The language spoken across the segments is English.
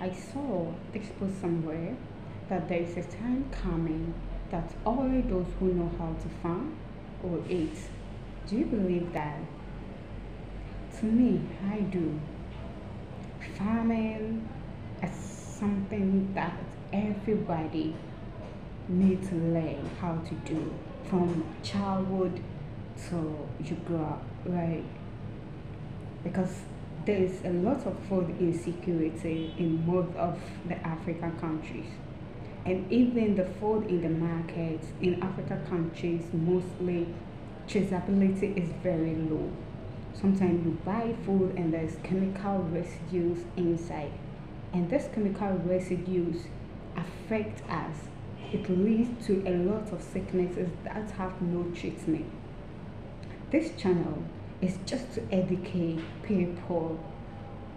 I saw this post somewhere that there is a time coming that only those who know how to farm will eat. Do you believe that? To me, I do. Farming is something that everybody needs to learn how to do from childhood to you grow up, right? Because there is a lot of food insecurity in most of the African countries. And even the food in the markets in African countries, mostly traceability is very low. Sometimes you buy food and there's chemical residues inside. And these chemical residues affect us. It leads to a lot of sicknesses that have no treatment. This channel is just to educate people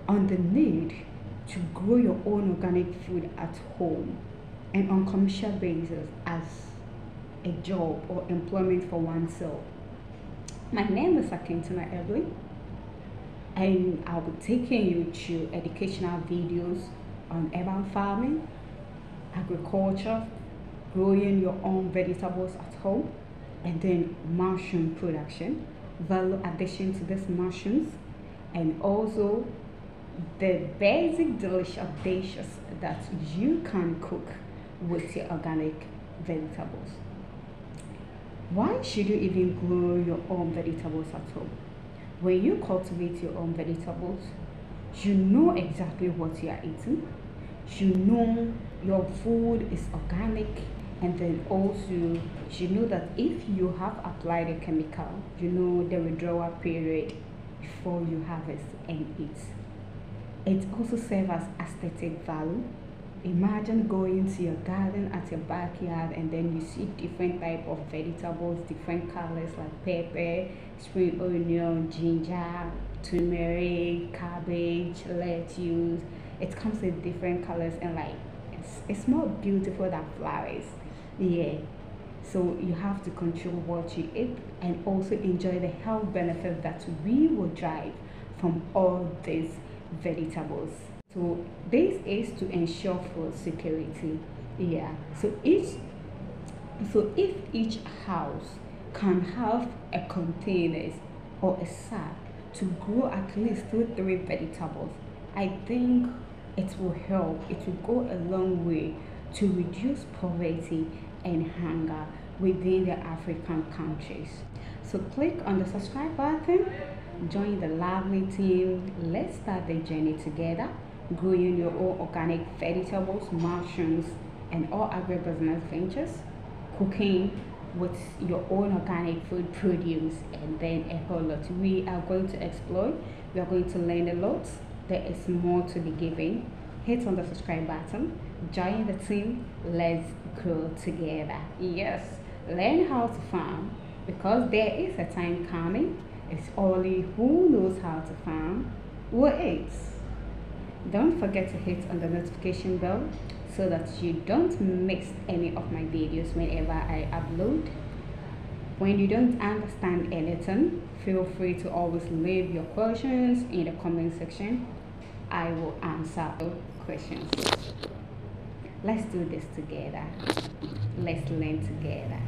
on the need to grow your own organic food at home and on commercial basis as a job or employment for oneself. My name is Akintuna Evelyn and I'll be taking you to educational videos on urban farming, agriculture, growing your own vegetables at home, and then mushroom production value addition to these mushrooms and also the basic delicious dishes that you can cook with your organic vegetables. Why should you even grow your own vegetables at home? When you cultivate your own vegetables, you know exactly what you are eating. You know your food is organic and then also you know that if you have applied a chemical you know the withdrawal period before you harvest and eat. It also serves as aesthetic value. Imagine going to your garden at your backyard and then you see different type of vegetables different colors like pepper spring onion ginger turmeric cabbage lettuce. It comes in different colors and like it's, more beautiful than flowers. Yeah. So you have to control what you eat and also enjoy the health benefit that we will drive from all these vegetables. So this is to ensure food security. Yeah. So each so if each house can have a container or a sack to grow at least two three vegetables i think it will help it will go a long way to reduce poverty and hunger within the African countries. So click on the subscribe button, join the lovely team. Let's start the journey together, growing your own organic vegetables, mushrooms, and all agribusiness ventures, cooking with your own organic food produce, and then a whole lot. We are going to explore, we are going to learn a lot. There is more to be given hit on the subscribe button, join the team, let's grow together. Yes, learn how to farm because there is a time coming. It's only who knows how to farm who eats. Don't forget to hit on the notification bell so that you don't miss any of my videos whenever I upload. When you don't understand anything, feel free to always leave your questions in the comment section I will answer questions. Let's do this together. Let's learn together.